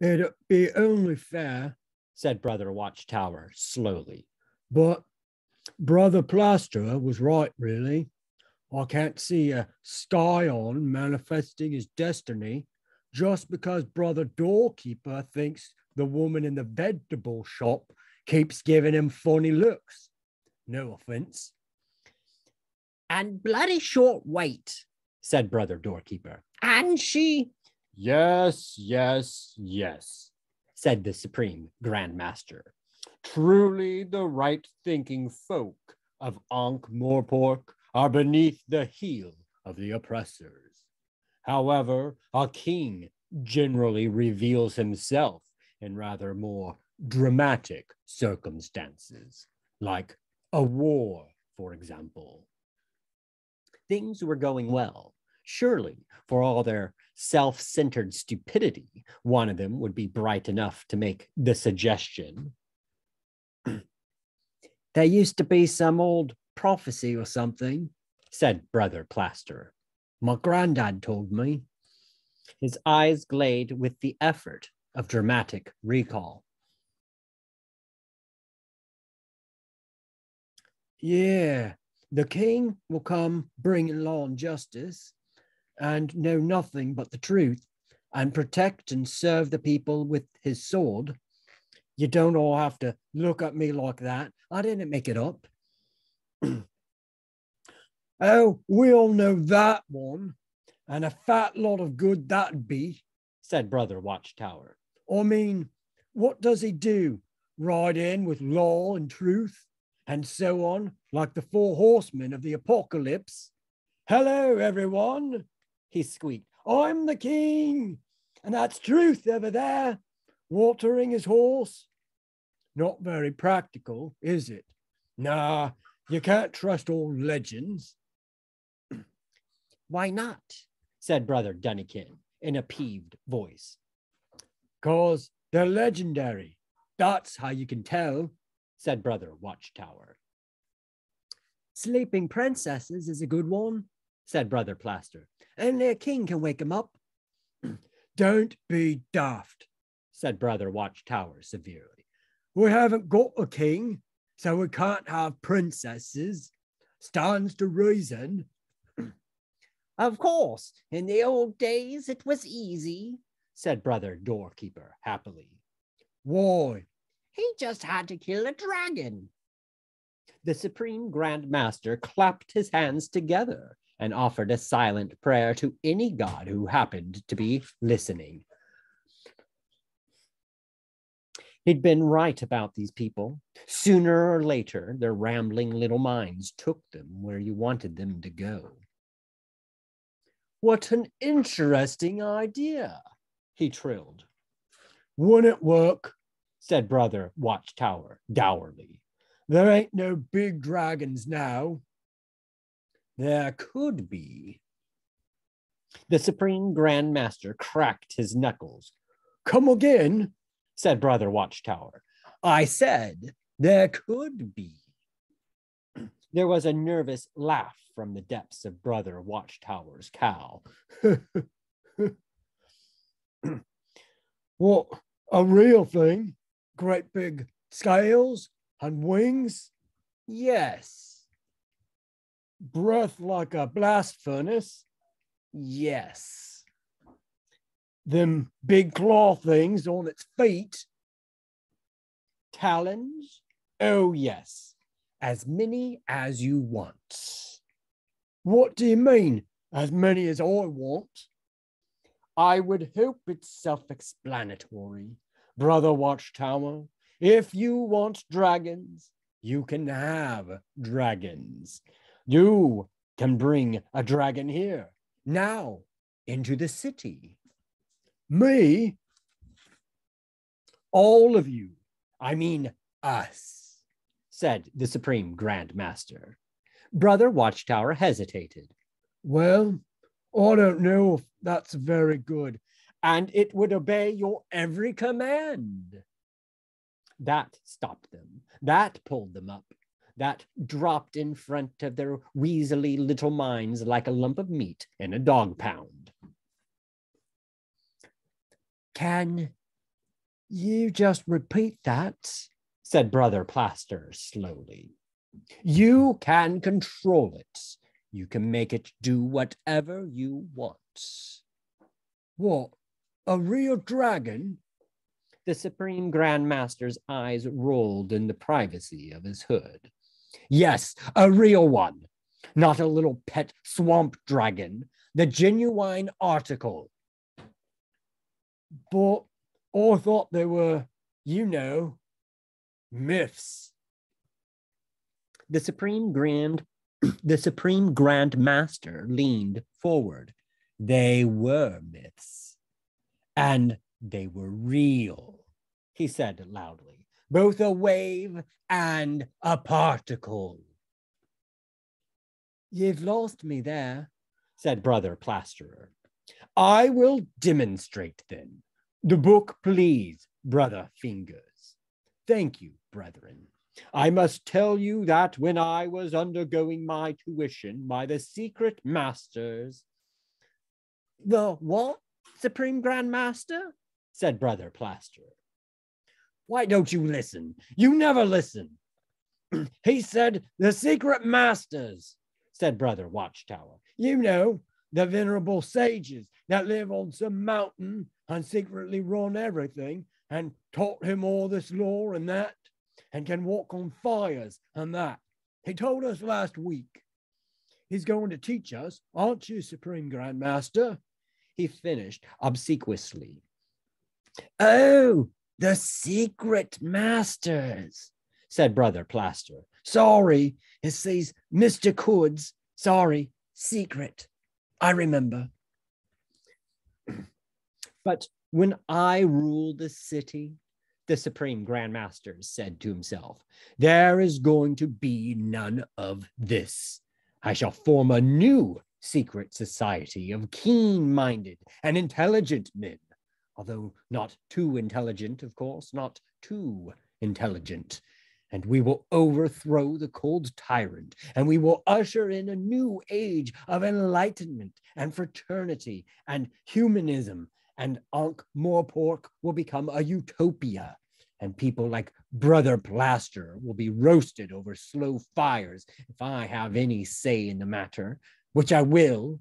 It'd be only fair, said Brother Watchtower slowly. But Brother Plasterer was right, really. I can't see a scion manifesting his destiny just because Brother Doorkeeper thinks the woman in the vegetable shop keeps giving him funny looks. No offense. And bloody short wait, said Brother Doorkeeper. And she. Yes, yes, yes, said the Supreme Grand Master. Truly the right thinking folk of Ankh Morpork are beneath the heel of the oppressors. However, a king generally reveals himself in rather more dramatic circumstances, like a war, for example. Things were going well. Surely, for all their self centered stupidity, one of them would be bright enough to make the suggestion. there used to be some old prophecy or something, said Brother Plaster. My granddad told me. His eyes glazed with the effort of dramatic recall. Yeah, the king will come bringing law and justice and know nothing but the truth and protect and serve the people with his sword. You don't all have to look at me like that. I didn't make it up. oh, we all know that one. And a fat lot of good that'd be, said Brother Watchtower. I mean, what does he do? Ride in with law and truth? and so on, like the four horsemen of the apocalypse. Hello, everyone, he squeaked. I'm the king, and that's truth over there, watering his horse. Not very practical, is it? Nah, you can't trust all legends. Why not? said Brother Dunnikin in a peeved voice. Cause they're legendary. That's how you can tell said Brother Watchtower. Sleeping princesses is a good one, said Brother Plaster. Only a king can wake 'em up. Don't be daft, said Brother Watchtower severely. We haven't got a king, so we can't have princesses. Stands to reason. of course, in the old days it was easy, said Brother Doorkeeper happily. Why? He just had to kill a dragon. The Supreme Grand Master clapped his hands together and offered a silent prayer to any god who happened to be listening. He'd been right about these people. Sooner or later, their rambling little minds took them where you wanted them to go. What an interesting idea, he trilled. Wouldn't it work? said Brother Watchtower dourly. There ain't no big dragons now. There could be. The Supreme Grand Master cracked his knuckles. Come again, said Brother Watchtower. I said there could be. There was a nervous laugh from the depths of Brother Watchtower's cow. what, a real thing? great big scales and wings? Yes. Breath like a blast furnace? Yes. Them big claw things on its feet? Talons? Oh, yes. As many as you want. What do you mean, as many as I want? I would hope it's self explanatory. Brother Watchtower, if you want dragons, you can have dragons. You can bring a dragon here, now, into the city. Me? All of you. I mean, us, said the Supreme Grand Master. Brother Watchtower hesitated. Well, I don't know if that's very good and it would obey your every command. That stopped them. That pulled them up. That dropped in front of their weaselly little minds like a lump of meat in a dog pound. Can You just repeat that, said Brother Plaster slowly. You can control it. You can make it do whatever you want. What? A real dragon? The Supreme Grand Master's eyes rolled in the privacy of his hood. Yes, a real one. Not a little pet swamp dragon. The genuine article. But all thought they were, you know, myths. The Supreme Grand the Supreme Grand Master leaned forward. They were myths. And they were real, he said loudly, both a wave and a particle. You've lost me there, said Brother Plasterer. I will demonstrate then. The book, please, Brother Fingers. Thank you, brethren. I must tell you that when I was undergoing my tuition by the secret masters. The what, Supreme Grand Master? said Brother Plaster. Why don't you listen? You never listen. he said the secret masters, said Brother Watchtower. You know, the venerable sages that live on some mountain and secretly run everything and taught him all this lore and that and can walk on fires and that. He told us last week. He's going to teach us, aren't you, Supreme Grand Master? He finished obsequiously. Oh, the secret masters, said Brother Plaster. Sorry, it these Mr. Coods. Sorry, secret. I remember. but when I rule the city, the Supreme Grand Master said to himself, There is going to be none of this. I shall form a new secret society of keen minded and intelligent men, although not too intelligent, of course, not too intelligent. And we will overthrow the cold tyrant, and we will usher in a new age of enlightenment and fraternity and humanism and Ankh Morpork will become a utopia and people like Brother Plaster will be roasted over slow fires if I have any say in the matter, which I will,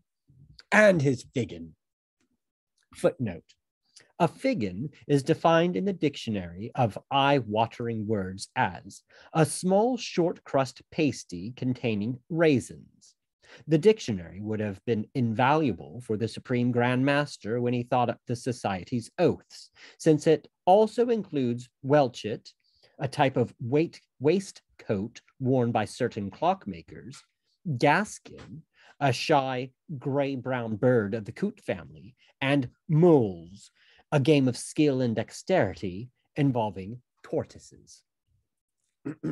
and his figgin. Footnote A figgin is defined in the dictionary of eye watering words as a small short crust pasty containing raisins. The dictionary would have been invaluable for the Supreme Grand Master when he thought up the society's oaths, since it also includes welchet, a type of weight, waistcoat worn by certain clockmakers, gaskin, a shy gray brown bird of the coot family, and moles, a game of skill and dexterity involving tortoises.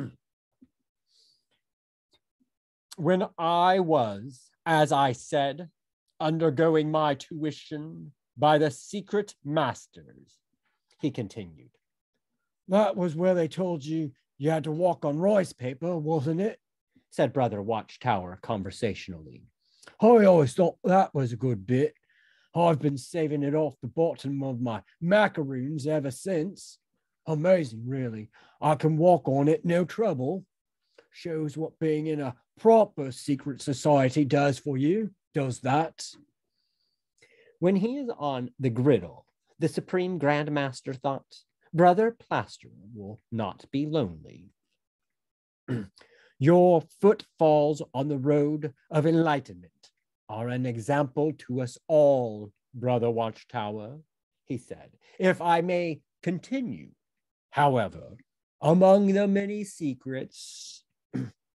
when I was, as I said, undergoing my tuition by the secret masters, he continued. That was where they told you you had to walk on rice paper, wasn't it? said Brother Watchtower conversationally. I always thought that was a good bit. I've been saving it off the bottom of my macaroons ever since. Amazing, really. I can walk on it no trouble. Shows what being in a proper secret society does for you, does that. When he is on the griddle, the Supreme Grand Master thought, Brother Plaster will not be lonely. Your footfalls on the road of enlightenment are an example to us all, Brother Watchtower, he said. If I may continue, however, among the many secrets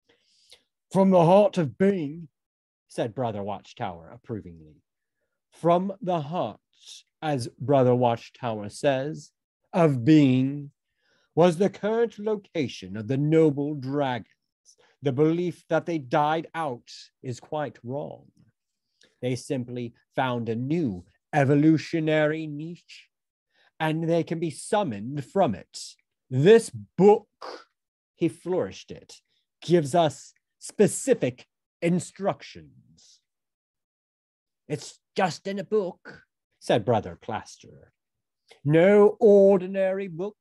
from the heart of being, said Brother Watchtower approvingly. From the heart, as Brother Watchtower says, of being was the current location of the noble dragons. The belief that they died out is quite wrong. They simply found a new evolutionary niche and they can be summoned from it. This book, he flourished it, gives us specific instructions. It's just in a book, said Brother Plasterer. No ordinary book.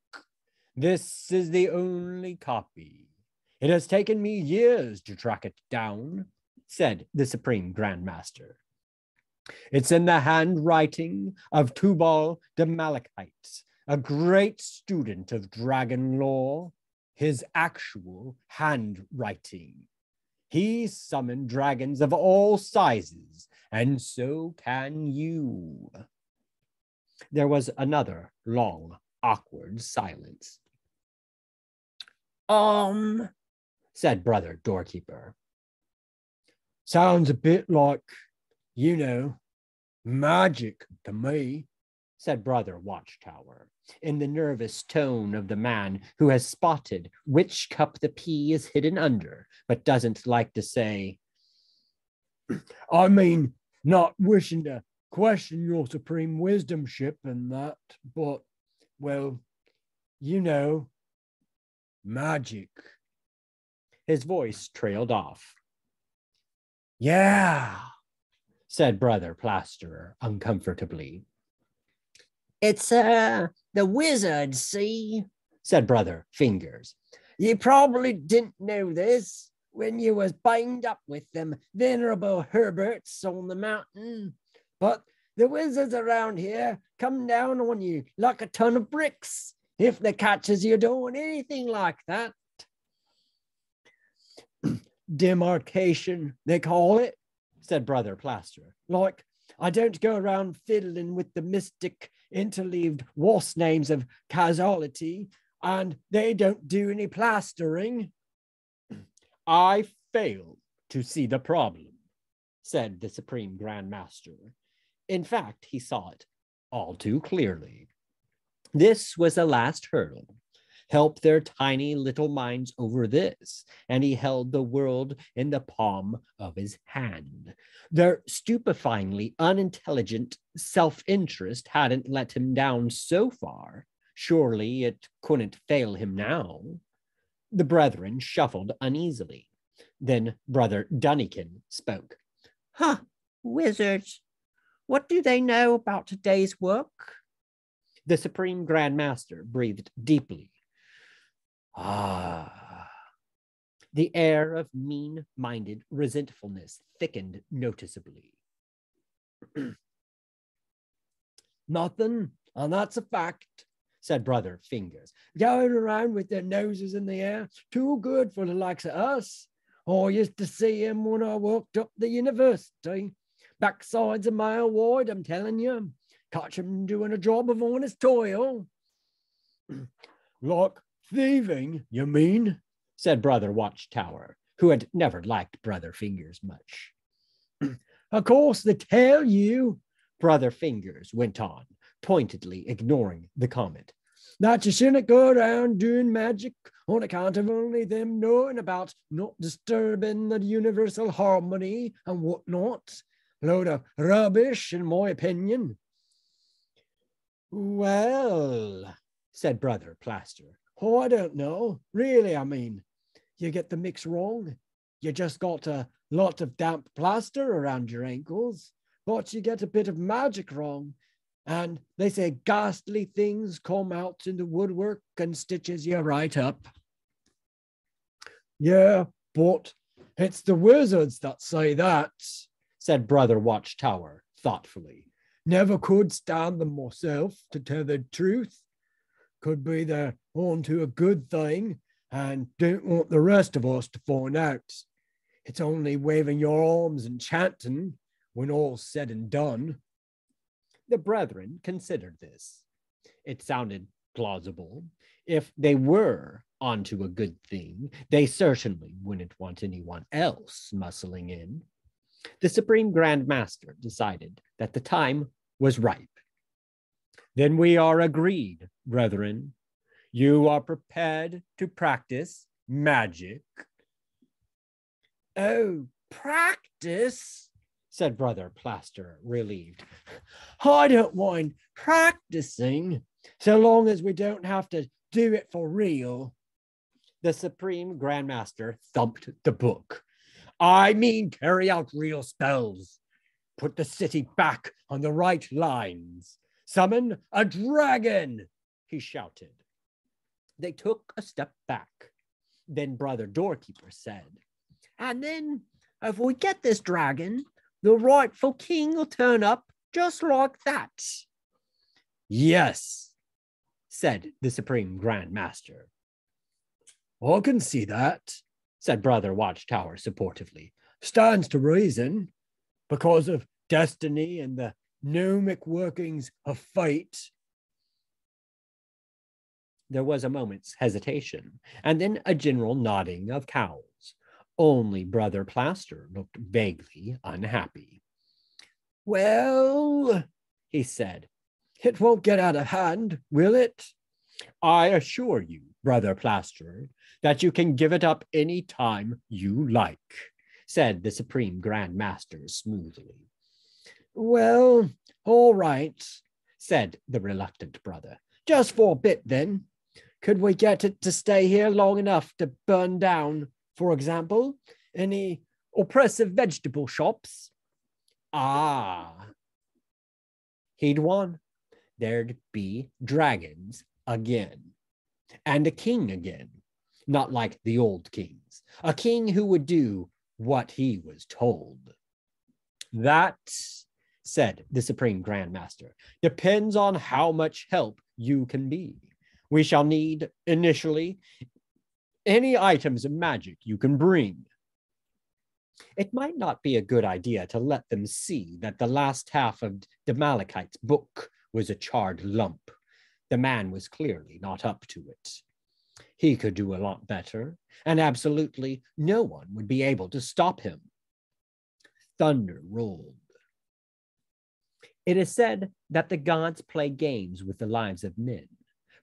This is the only copy. It has taken me years to track it down, said the Supreme Grand Master. It's in the handwriting of Tubal de Malachite, a great student of dragon lore, his actual handwriting. He summoned dragons of all sizes, and so can you. There was another long, awkward silence. Um, said Brother Doorkeeper. Sounds a bit like, you know, magic to me, said Brother Watchtower, in the nervous tone of the man who has spotted which cup the pea is hidden under, but doesn't like to say, I mean, not wishing to question your supreme wisdomship and that, but, well, you know, magic. His voice trailed off. Yeah, said Brother Plasterer uncomfortably. It's uh the wizard, see, said Brother Fingers. You probably didn't know this when you was bind up with them venerable Herberts on the mountain. But the wizards around here come down on you like a ton of bricks if they catches you doing anything like that. Demarcation, they call it, said Brother Plaster. Like, I don't go around fiddling with the mystic interleaved was names of causality, and they don't do any plastering. I fail to see the problem, said the Supreme Grand Master. In fact, he saw it all too clearly. This was the last hurdle. Help their tiny little minds over this, and he held the world in the palm of his hand. Their stupefyingly unintelligent self interest hadn't let him down so far. Surely it couldn't fail him now. The brethren shuffled uneasily. Then Brother Dunnikin spoke. Huh, wizards, what do they know about today's work? The Supreme Grand Master breathed deeply. Ah. The air of mean minded resentfulness thickened noticeably. Nothing, and that's a fact said Brother Fingers. Going around with their noses in the air, too good for the likes of us. I used to see him when I walked up the university. Backsides a mile wide, I'm telling you. Catch him doing a job of honest toil. like thieving, you mean? said Brother Watchtower, who had never liked Brother Fingers much. of course, they tell you, Brother Fingers went on, pointedly ignoring the comment. That you shouldn't go around doing magic on account of only them knowing about not disturbing the universal harmony and whatnot. Load of rubbish, in my opinion. Well, said Brother Plaster. Oh, I don't know. Really, I mean, you get the mix wrong. You just got a lot of damp plaster around your ankles, but you get a bit of magic wrong and they say ghastly things come out in the woodwork and stitches you right up. Yeah, but it's the wizards that say that, said Brother Watchtower thoughtfully. Never could stand them myself, to tell the truth. Could be they're on to a good thing and don't want the rest of us to find out. It's only waving your arms and chanting when all's said and done. The brethren considered this. It sounded plausible. If they were onto a good thing, they certainly wouldn't want anyone else muscling in. The Supreme Grand Master decided that the time was ripe. Then we are agreed, brethren. You are prepared to practice magic. Oh, practice? said Brother Plaster, relieved. I don't mind practicing so long as we don't have to do it for real. The Supreme Grandmaster thumped the book. I mean, carry out real spells. Put the city back on the right lines. Summon a dragon, he shouted. They took a step back. Then Brother Doorkeeper said, And then, if we get this dragon, the rightful king will turn up just like that. Yes, said the Supreme Grand Master. I can see that, said Brother Watchtower supportively. Stands to reason, because of destiny and the gnomic workings of fate. There was a moment's hesitation, and then a general nodding of cowls. Only Brother Plaster looked vaguely unhappy. Well, he said, it won't get out of hand, will it? I assure you, Brother Plaster, that you can give it up any time you like, said the Supreme Grand Master smoothly. Well, all right, said the reluctant brother. Just for a bit, then. Could we get it to stay here long enough to burn down, for example, any oppressive vegetable shops? Ah. He'd won. There'd be dragons again, and a king again, not like the old kings, a king who would do what he was told. That said the Supreme Grand Master, depends on how much help you can be. We shall need initially any items of magic you can bring. It might not be a good idea to let them see that the last half of de Malachite's book was a charred lump. The man was clearly not up to it. He could do a lot better, and absolutely no one would be able to stop him. Thunder rolled it is said that the gods play games with the lives of men.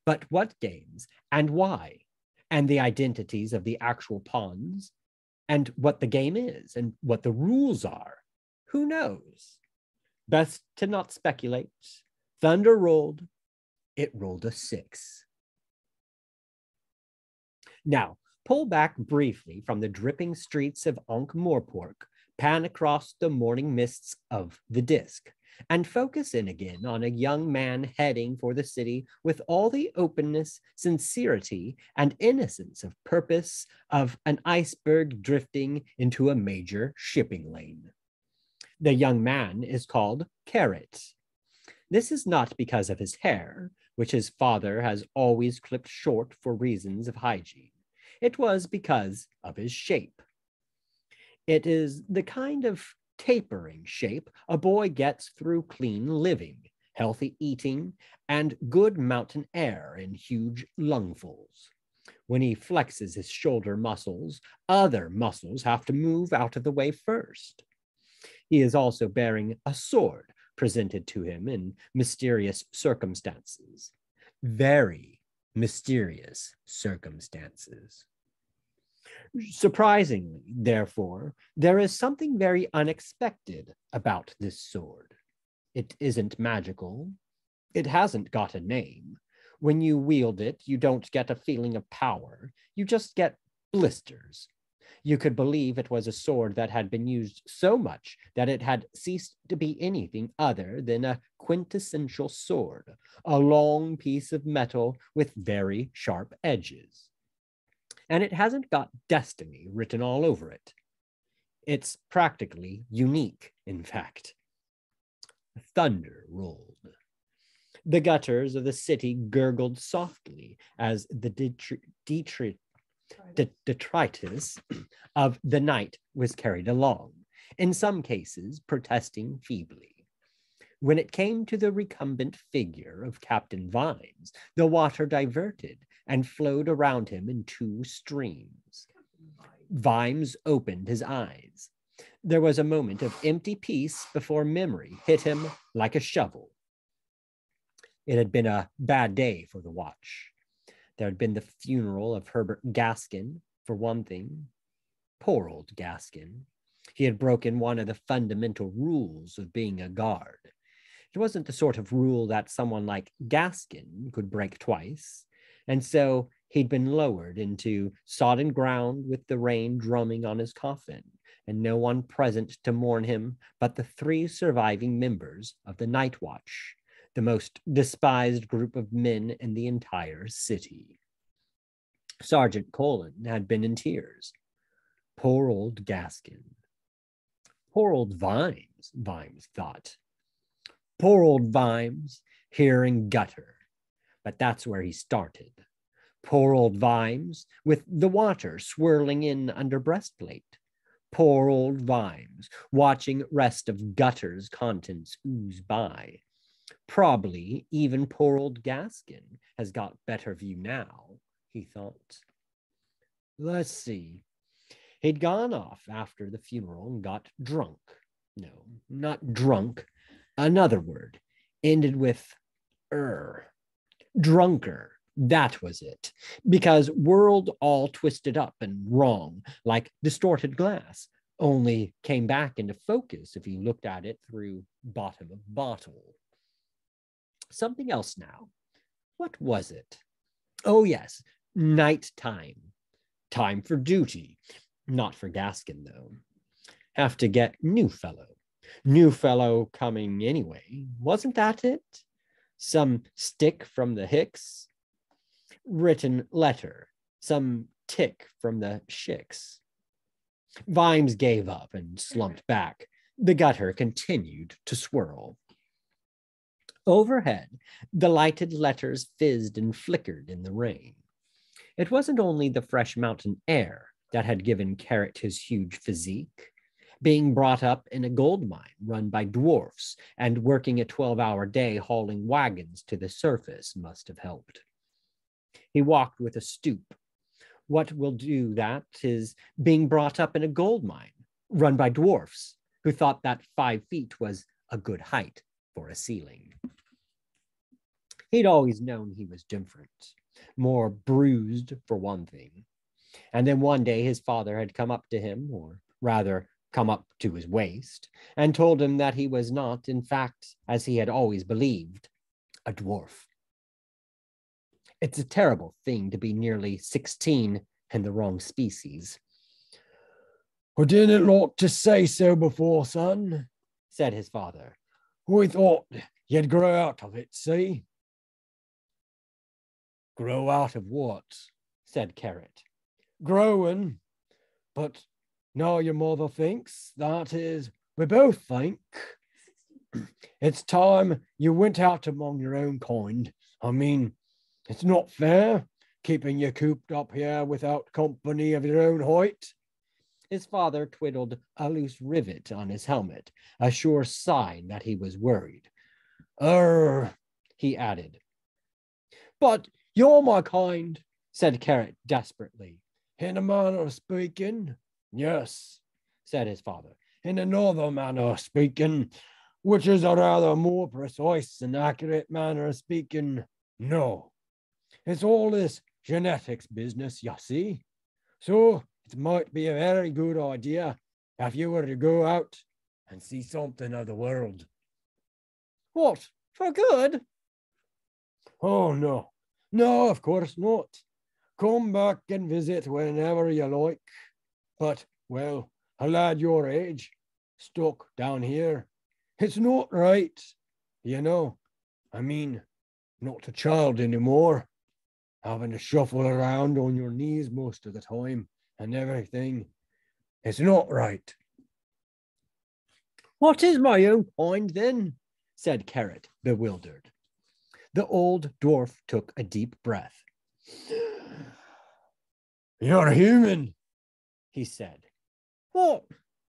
But what games and why? And the identities of the actual pawns, and what the game is, and what the rules are. Who knows? Best to not speculate. Thunder rolled. It rolled a six. Now, pull back briefly from the dripping streets of Ankh Morpork, pan across the morning mists of the disk, and focus in again on a young man heading for the city with all the openness, sincerity, and innocence of purpose of an iceberg drifting into a major shipping lane. The young man is called Carrot. This is not because of his hair, which his father has always clipped short for reasons of hygiene. It was because of his shape. It is the kind of tapering shape a boy gets through clean living, healthy eating, and good mountain air in huge lungfuls. When he flexes his shoulder muscles, other muscles have to move out of the way first. He is also bearing a sword presented to him in mysterious circumstances. Very mysterious circumstances. Surprisingly, therefore, there is something very unexpected about this sword. It isn't magical. It hasn't got a name. When you wield it, you don't get a feeling of power. You just get blisters. You could believe it was a sword that had been used so much that it had ceased to be anything other than a quintessential sword, a long piece of metal with very sharp edges and it hasn't got destiny written all over it. It's practically unique, in fact. Thunder rolled. The gutters of the city gurgled softly as the detri- detritus of the night was carried along, in some cases protesting feebly. When it came to the recumbent figure of Captain Vimes, the water diverted and flowed around him in two streams. Vimes opened his eyes. There was a moment of empty peace before memory hit him like a shovel. It had been a bad day for the watch. There had been the funeral of Herbert Gaskin, for one thing. Poor old Gaskin. He had broken one of the fundamental rules of being a guard. It wasn't the sort of rule that someone like Gaskin could break twice. And so he'd been lowered into sodden ground with the rain drumming on his coffin, and no one present to mourn him but the three surviving members of the night watch the most despised group of men in the entire city. Sergeant Colon had been in tears. Poor old Gaskin. Poor old Vimes, Vimes thought. Poor old Vimes, hearing gutter. But that's where he started. Poor old Vimes, with the water swirling in under breastplate. Poor old Vimes, watching rest of gutter's contents ooze by. Probably even poor old Gaskin has got better view now, he thought. Let's see. He'd gone off after the funeral and got drunk. No, not drunk. Another word ended with er. Drunker. That was it. Because world all twisted up and wrong, like distorted glass, only came back into focus if you looked at it through bottom of bottle. Something else now. What was it? Oh, yes, night time. Time for duty. Not for Gaskin, though. Have to get new fellow. New fellow coming anyway. Wasn't that it? Some stick from the Hicks? Written letter. Some tick from the Shicks. Vimes gave up and slumped back. The gutter continued to swirl. Overhead, the lighted letters fizzed and flickered in the rain. It wasn't only the fresh mountain air that had given Carrot his huge physique. Being brought up in a gold mine run by dwarfs and working a 12 hour day hauling wagons to the surface must have helped. He walked with a stoop. What will do that is being brought up in a gold mine run by dwarfs who thought that five feet was a good height for a ceiling. He'd always known he was different, more bruised for one thing, and then one day his father had come up to him, or rather, come up to his waist, and told him that he was not, in fact, as he had always believed, a dwarf. It's a terrible thing to be nearly 16 and the wrong species. I didn't like to say so before, son, said his father. We thought you'd grow out of it, see? Grow out of what? said Carrot growing. But now your mother thinks, that is, we both think, it's time you went out among your own kind. I mean, it's not fair keeping you cooped up here without company of your own height. His father twiddled a loose rivet on his helmet, a sure sign that he was worried. Er, he added. But you're my kind, said Carrot desperately. In a manner of speaking, yes, said his father. In another manner of speaking, which is a rather more precise and accurate manner of speaking, no. It's all this genetics business, you see. So it might be a very good idea if you were to go out and see something of the world. What, for good? Oh, no. No, of course not. Come back and visit whenever you like. But, well, a lad your age, stuck down here, it's not right, you know. I mean, not a child anymore, having to shuffle around on your knees most of the time and everything. It's not right. What is my own kind then? said Carrot, bewildered. The old dwarf took a deep breath. You're human, he said. What?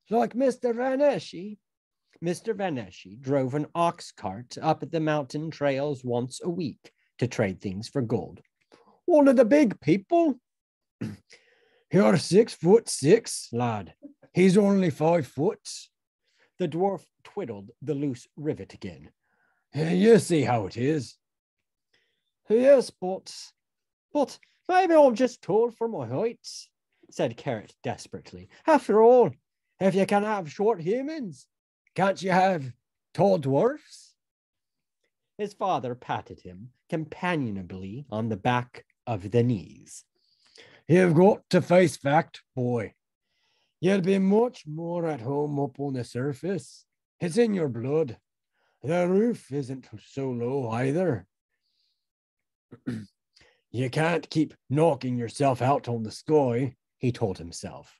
Like Mr. Varneshi? Mr. Varneshi drove an ox cart up at the mountain trails once a week to trade things for gold. One of the big people? You're six foot six, lad. He's only five foot. The dwarf twiddled the loose rivet again. You see how it is. Yes, but, but Maybe I'm just tall for my height, said Carrot desperately. After all, if you can have short humans, can't you have tall dwarfs? His father patted him companionably on the back of the knees. You've got to face fact, boy. You'll be much more at home up on the surface. It's in your blood. The roof isn't so low either. you can't keep knocking yourself out on the sky, he told himself.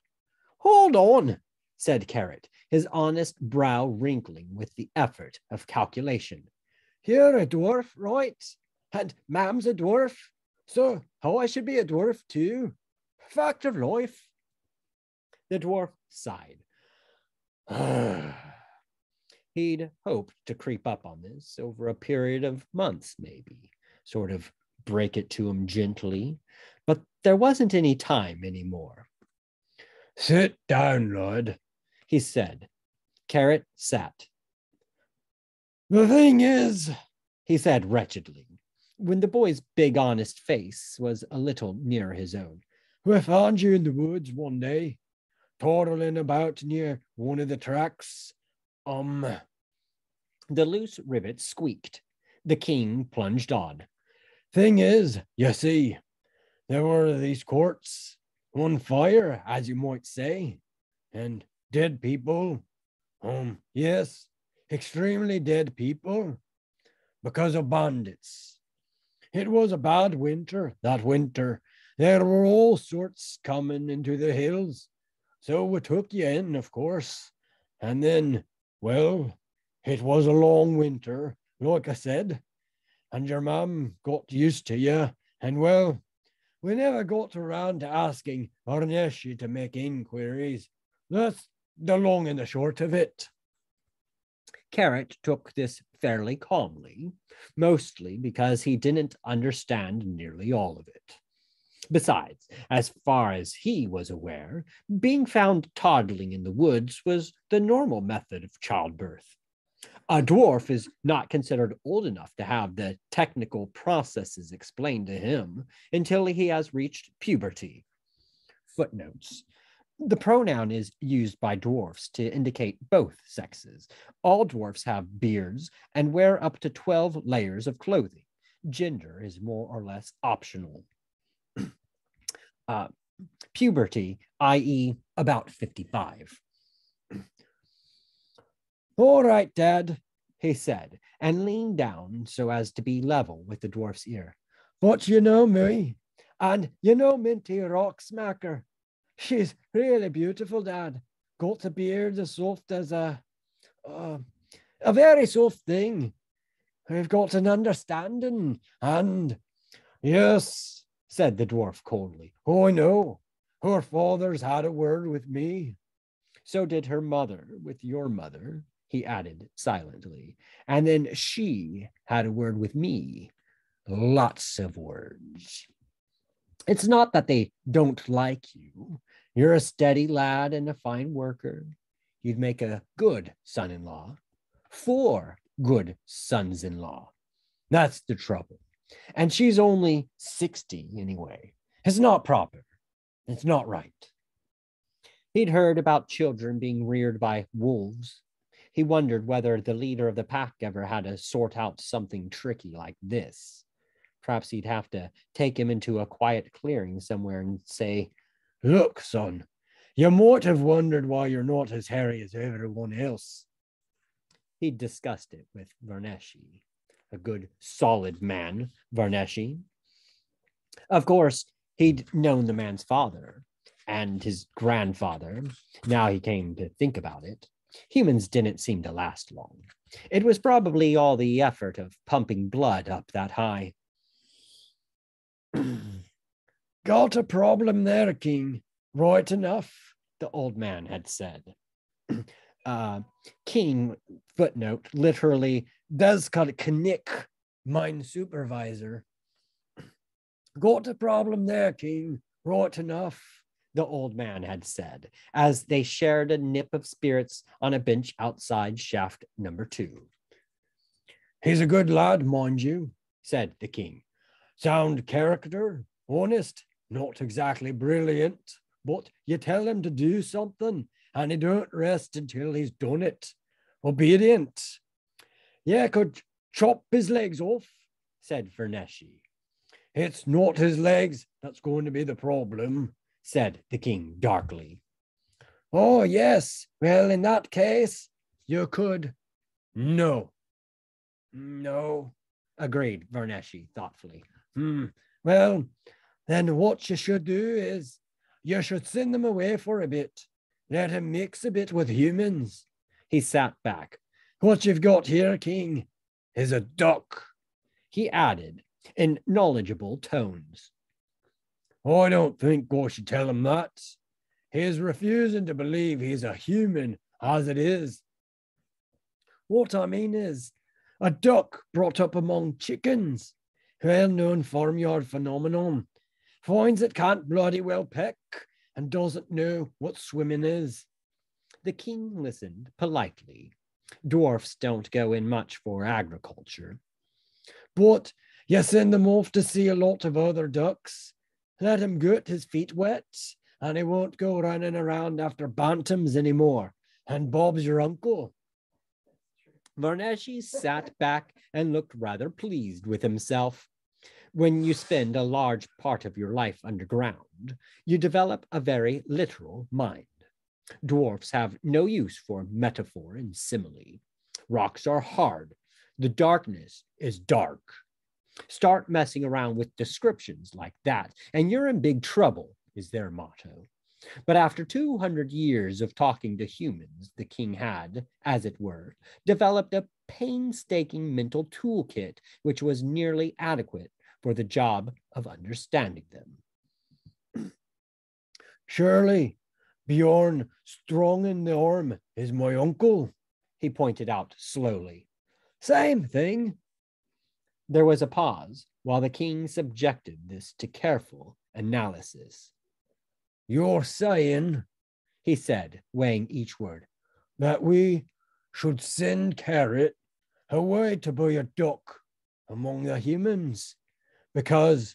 Hold on, said Carrot, his honest brow wrinkling with the effort of calculation. You're a dwarf, right? And Mam's a dwarf, so how I should be a dwarf too. Fact of life. The dwarf sighed. He'd hoped to creep up on this over a period of months, maybe, sort of break it to him gently, but there wasn't any time anymore. Sit down, lad, he said. Carrot sat. The thing is, he said wretchedly, when the boy's big, honest face was a little nearer his own. We found you in the woods one day, toddling about near one of the tracks. Um. The loose rivet squeaked. The king plunged on. Thing is, you see, there were these courts on fire, as you might say, and dead people. Um, yes, extremely dead people because of bandits. It was a bad winter, that winter. There were all sorts coming into the hills. So we took you in, of course. And then, well, it was a long winter, like I said. And your mum got used to you. And well, we never got around to asking Varneshi to make inquiries. That's the long and the short of it. Carrot took this fairly calmly, mostly because he didn't understand nearly all of it. Besides, as far as he was aware, being found toddling in the woods was the normal method of childbirth. A dwarf is not considered old enough to have the technical processes explained to him until he has reached puberty. Footnotes. The pronoun is used by dwarfs to indicate both sexes. All dwarfs have beards and wear up to 12 layers of clothing. Gender is more or less optional uh, puberty, i.e., about 55. All right, Dad, he said, and leaned down so as to be level with the dwarf's ear. But you know me, and you know Minty Rocksmacker. She's really beautiful, Dad. Got a beard as soft as a, uh, a very soft thing. We've got an understanding, and yes, said the dwarf coldly. Oh, I know. Her father's had a word with me. So did her mother with your mother, he added silently. And then she had a word with me. Lots of words. It's not that they don't like you. You're a steady lad and a fine worker. You'd make a good son in law. Four good sons in law. That's the trouble. And she's only 60 anyway. It's not proper. It's not right. He'd heard about children being reared by wolves. He wondered whether the leader of the pack ever had to sort out something tricky like this. Perhaps he'd have to take him into a quiet clearing somewhere and say, Look, son, you might have wondered why you're not as hairy as everyone else. He'd discussed it with Varneshi a good, solid man, Varneshi. Of course, he'd known the man's father and his grandfather. Now he came to think about it. Humans didn't seem to last long. It was probably all the effort of pumping blood up that high. Got a problem there, King. Right enough, the old man had said. uh, King, footnote, literally does call it Knick, mine supervisor. Got a problem there, King. Right enough, the old man had said, as they shared a nip of spirits on a bench outside shaft number two. He's a good lad, mind you, said the king. Sound character, honest, not exactly brilliant, but you tell him to do something and he don't rest until he's done it. Obedient, yeah, could chop his legs off, said Varneshi. It's not his legs that's going to be the problem, said the king darkly. Oh, yes. Well, in that case, you could. No, No, agreed Varneshi thoughtfully. Hmm. Well, then what you should do is you should send them away for a bit. Let him mix a bit with humans. He sat back. What you've got here, King, is a duck. He added in knowledgeable tones. I don't think I should tell him that. He's refusing to believe he's a human as it is. What I mean is, a duck brought up among chickens, well known farmyard phenomenon, finds it can't bloody well peck and doesn't know what swimming is. The king listened politely. Dwarfs don't go in much for agriculture. But you send them off to see a lot of other ducks. Let him get his feet wet, and he won't go running around after bantams anymore. And Bob's your uncle. Varneshi sat back and looked rather pleased with himself. When you spend a large part of your life underground, you develop a very literal mind. Dwarfs have no use for metaphor and simile. Rocks are hard. The darkness is dark. Start messing around with descriptions like that, and you're in big trouble, is their motto. But after 200 years of talking to humans, the king had, as it were, developed a painstaking mental toolkit which was nearly adequate for the job of understanding them. Surely, Bjorn Stronginthearm is my uncle, he pointed out slowly. Same thing. There was a pause while the king subjected this to careful analysis. You're saying, he said, weighing each word, that we should send Carrot away to be a duck among the humans because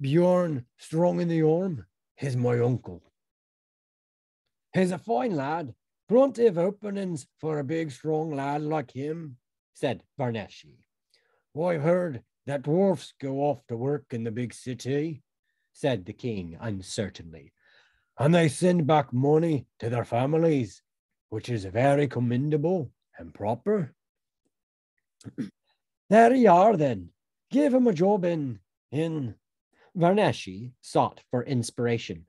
Bjorn Stronginthearm is my uncle. He's a fine lad, plenty of openings for a big, strong lad like him, said Varneshi. Oh, I've heard that dwarfs go off to work in the big city said the king uncertainly. And they send back money to their families, which is very commendable and proper. there you are then. Give him a job in in Varneshi sought for inspiration.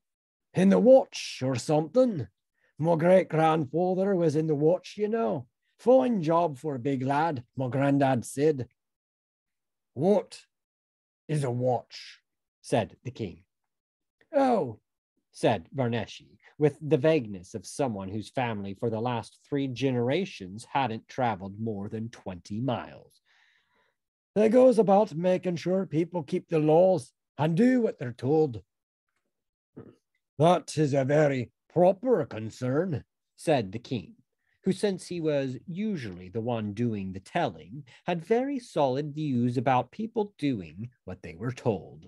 In the watch or something. My great grandfather was in the watch, you know. Fine job for a big lad, my grandad said. What is a watch? said the king. Oh, said Varneshi, with the vagueness of someone whose family for the last three generations hadn't traveled more than 20 miles. They goes about making sure people keep the laws and do what they're told. That is a very proper concern, said the king, who, since he was usually the one doing the telling, had very solid views about people doing what they were told.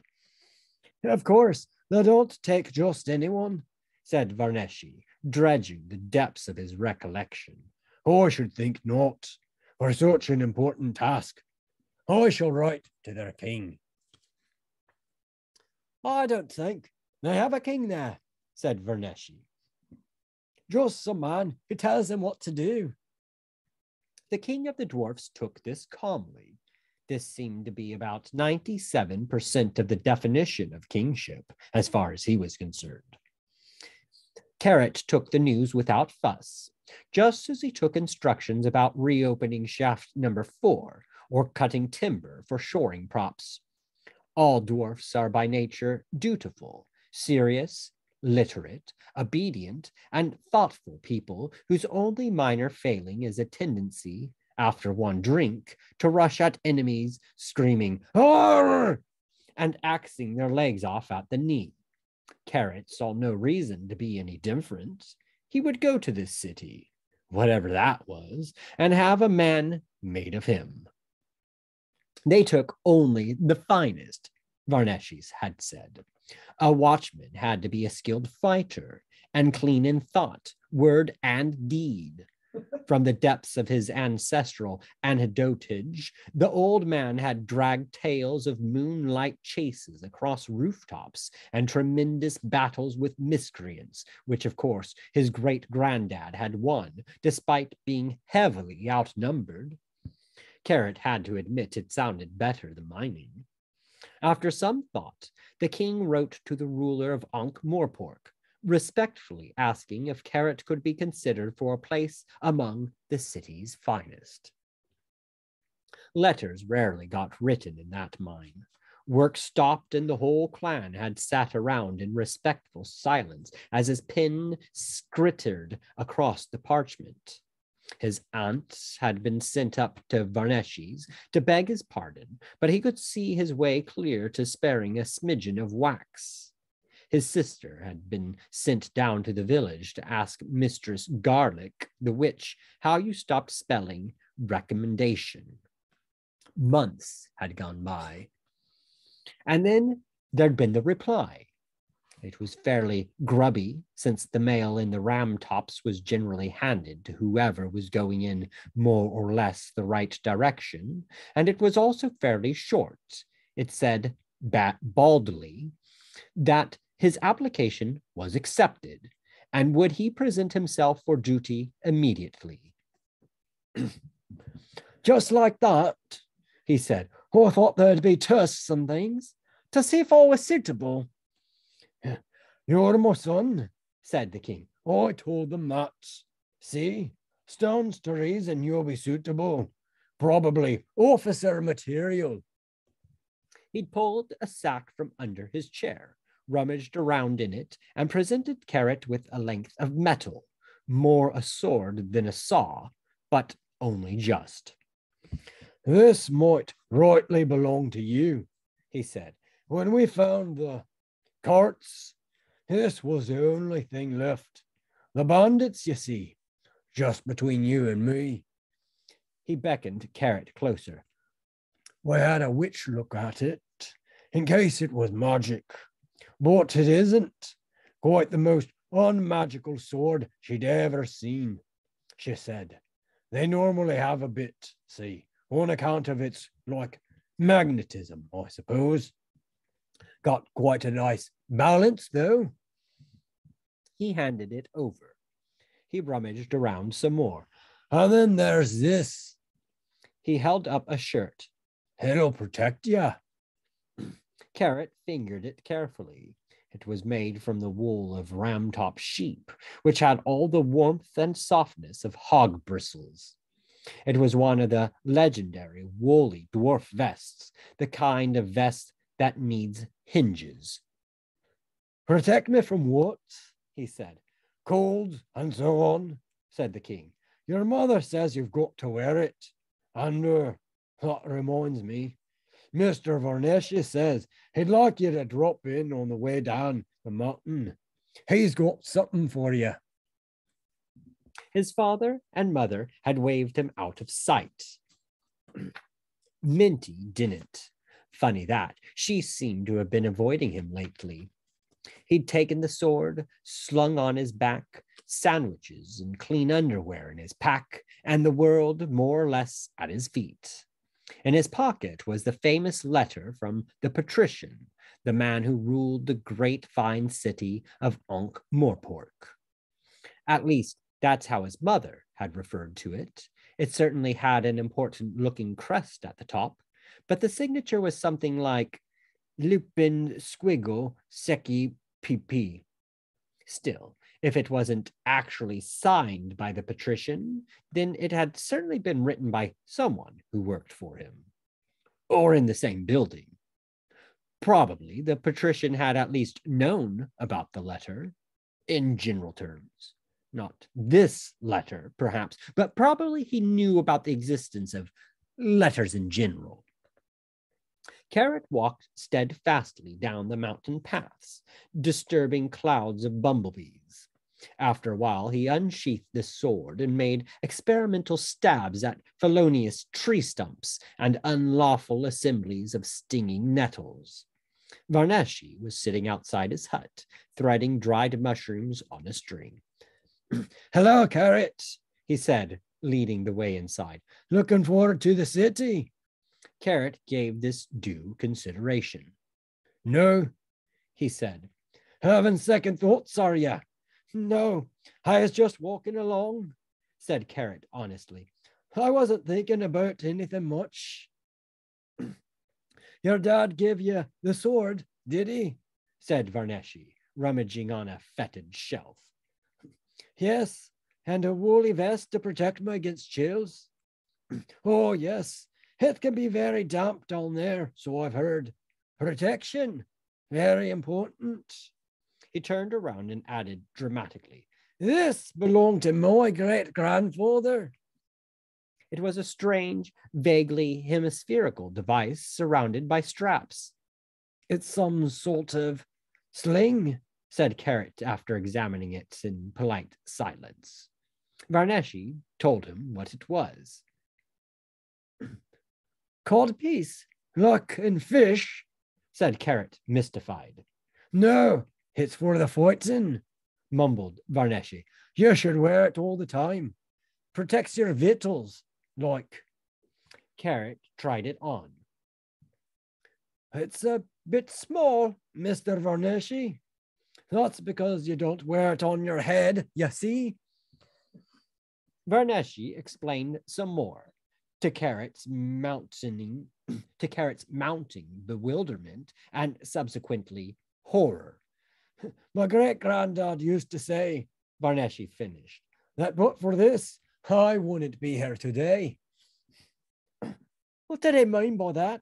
Of course, they don't take just anyone, said Varneshi, dredging the depths of his recollection. I should think not, for such an important task. I shall write to their king. I don't think they have a king there, said Varneshi. Just some man who tells them what to do. The king of the dwarfs took this calmly this seemed to be about 97% of the definition of kingship, as far as he was concerned. Carrot took the news without fuss, just as he took instructions about reopening shaft number four or cutting timber for shoring props. All dwarfs are by nature dutiful, serious, literate, obedient, and thoughtful people whose only minor failing is a tendency after one drink to rush at enemies, screaming, Arr! and axing their legs off at the knee. Carrot saw no reason to be any different. He would go to this city, whatever that was, and have a man made of him. They took only the finest, Varneshis had said. A watchman had to be a skilled fighter and clean in thought, word, and deed. From the depths of his ancestral anecdotage, the old man had dragged tales of moonlight chases across rooftops and tremendous battles with miscreants, which, of course, his great granddad had won, despite being heavily outnumbered. Carrot had to admit it sounded better than mining. After some thought, the king wrote to the ruler of Ankh Morpork, respectfully asking if Carrot could be considered for a place among the city's finest. Letters rarely got written in that mine. Work stopped, and the whole clan had sat around in respectful silence as his pen skrittered across the parchment. His aunts had been sent up to Varneshi's to beg his pardon, but he could see his way clear to sparing a smidgen of wax. His sister had been sent down to the village to ask Mistress Garlick, the witch, how you stopped spelling recommendation. Months had gone by. And then there'd been the reply. It was fairly grubby, since the mail in the Ramtops was generally handed to whoever was going in more or less the right direction, and it was also fairly short. It said, baldly, that his application was accepted, and would he present himself for duty immediately? Just like that, he said. Oh, I thought there'd be tests and things to see if I was suitable. You're my son, said the king. I told them that. See, stones to and you'll be suitable. Probably officer material. He'd pulled a sack from under his chair, rummaged around in it, and presented Carrot with a length of metal, more a sword than a saw, but only just. This might rightly belong to you, he said. When we found the carts this was the only thing left. The bandits, you see, just between you and me. He beckoned Carrot closer. We had a witch look at it, in case it was magic. But it isn't. Quite the most unmagical sword she'd ever seen, she said. They normally have a bit, see, on account of its, like, magnetism, I suppose. Got quite a nice balance, though. He handed it over. He rummaged around some more. And then there's this. He held up a shirt. It'll protect ya. Carrot fingered it carefully. It was made from the wool of Ramtop sheep, which had all the warmth and softness of hog bristles. It was one of the legendary woolly dwarf vests, the kind of vest that needs hinges. Protect me from what? he said. Cold and so on, said the king. Your mother says you've got to wear it. And uh, that reminds me, Mr. Varneshi says he'd like you to drop in on the way down the mountain. He's got something for you. His father and mother had waved him out of sight. Minty didn't. Funny that. She seemed to have been avoiding him lately. He'd taken the sword, slung on his back, sandwiches and clean underwear in his pack, and the world more or less at his feet. In his pocket was the famous letter from the patrician, the man who ruled the great fine city of Ankh Morpork. At least that's how his mother had referred to it. It certainly had an important looking crest at the top, but the signature was something like Lupin Squiggle Seki PP. Still, if it wasn't actually signed by the patrician, then it had certainly been written by someone who worked for him, or in the same building. Probably the patrician had at least known about the letter in general terms. Not this letter, perhaps, but probably he knew about the existence of letters in general. Carrot walked steadfastly down the mountain paths, disturbing clouds of bumblebees. After a while, he unsheathed the sword and made experimental stabs at felonious tree stumps and unlawful assemblies of stinging nettles. Varneshi was sitting outside his hut, threading dried mushrooms on a string. Hello, Carrot, he said, leading the way inside. Looking forward to the city. Carrot gave this due consideration. No, he said. Having second thoughts, are ya? No, I was just walking along, said Carrot honestly. I wasn't thinking about anything much. Your dad gave you the sword, did he? said Varneshi, rummaging on a fetid shelf. Yes, and a woolly vest to protect me against chills. oh, yes, it can be very damp down there, so I've heard. Protection, very important. He turned around and added dramatically, This belonged to my great grandfather. It was a strange, vaguely hemispherical device surrounded by straps. It's some sort of sling, said Carrot after examining it in polite silence. Varneshi told him what it was. Codpiece, like and fish, said Carrot, mystified. No, it's for the fighting, mumbled Varneshi. You should wear it all the time. Protects your vitals, like. Carrot tried it on. It's a bit small, Mr. Varneshi. That's because you don't wear it on your head, you see. Varneshi explained some more to Carrot's mounting, to Carrot's mounting bewilderment and subsequently horror. My great granddad used to say, Varneshi finished, that but for this, I wouldn't be here today. What did he mean by that?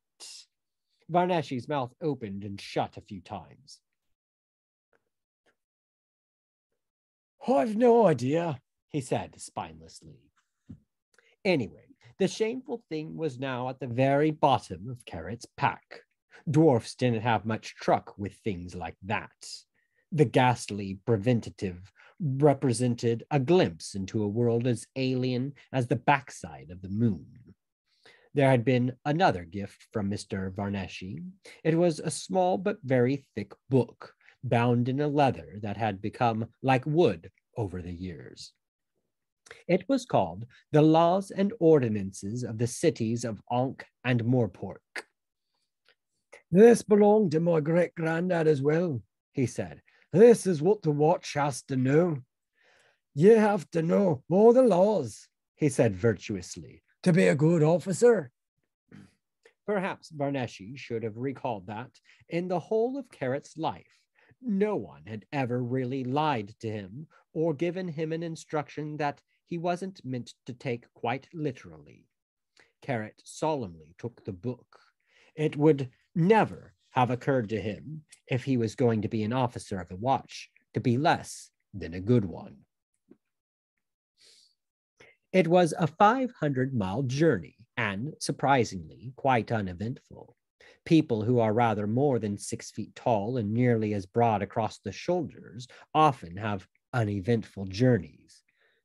Varneshi's mouth opened and shut a few times. I've no idea, he said spinelessly. Anyway, the shameful thing was now at the very bottom of Carrot's pack. Dwarfs didn't have much truck with things like that. The ghastly preventative represented a glimpse into a world as alien as the backside of the moon. There had been another gift from Mr. Varneshi. It was a small but very thick book, bound in a leather that had become like wood over the years. It was called The Laws and Ordinances of the Cities of Ankh and Morpork. This belonged to my great granddad as well, he said. This is what the watch has to know. You have to know all the laws, he said virtuously, to be a good officer. Perhaps Varneshi should have recalled that in the whole of Carrot's life, no one had ever really lied to him or given him an instruction that he wasn't meant to take quite literally. Carrot solemnly took the book. It would never have occurred to him, if he was going to be an officer of the watch, to be less than a good one. It was a 500 mile journey and, surprisingly, quite uneventful. People who are rather more than six feet tall and nearly as broad across the shoulders often have uneventful journeys.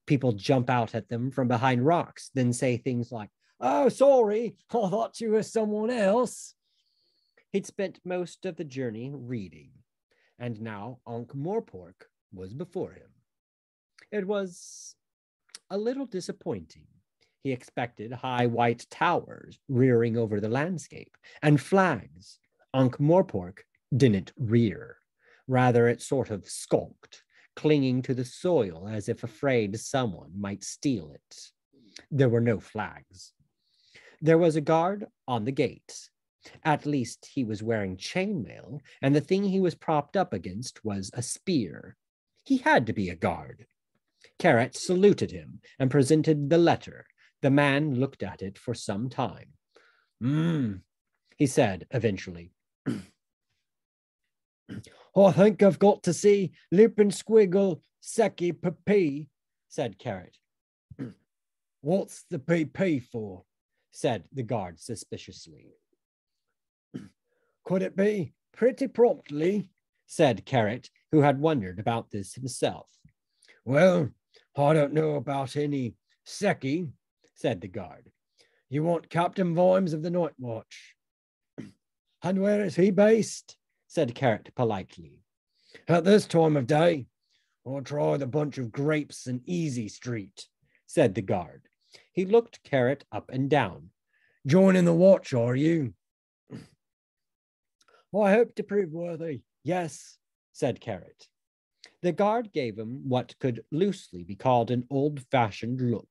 People jump out at them from behind rocks, then say things like, Oh, sorry, I thought you were someone else. He'd spent most of the journey reading, and now Ankh Morpork was before him. It was a little disappointing. He expected high white towers rearing over the landscape and flags. Ankh Morpork didn't rear. Rather, it sort of skulked, clinging to the soil as if afraid someone might steal it. There were no flags. There was a guard on the gate. At least he was wearing chainmail, and the thing he was propped up against was a spear. He had to be a guard. Carrot saluted him and presented the letter. The man looked at it for some time. Hmm, he said eventually. Oh, I think I've got to see Lupin Squiggle Seki PP, said Carrot. What's the PP for? said the guard suspiciously. Could it be pretty promptly? said Carrot, who had wondered about this himself. Well, I don't know about any Seki, said the guard. You want Captain Vimes of the Night Watch. and where is he based? Said Carrot politely. At this time of day, I'll try the bunch of grapes in Easy Street, said the guard. He looked Carrot up and down. Joining the watch, are you? I hope to prove worthy. Yes, said Carrot. The guard gave him what could loosely be called an old fashioned look.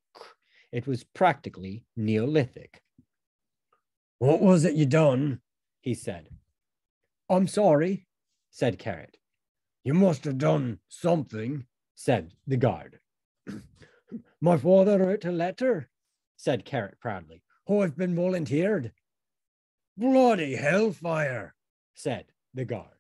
It was practically Neolithic. What was it you done? He said. I'm sorry, said Carrot. You must have done something, said the guard. My father wrote a letter, said Carrot proudly. Oh, I've been volunteered. Bloody hellfire, said the guard.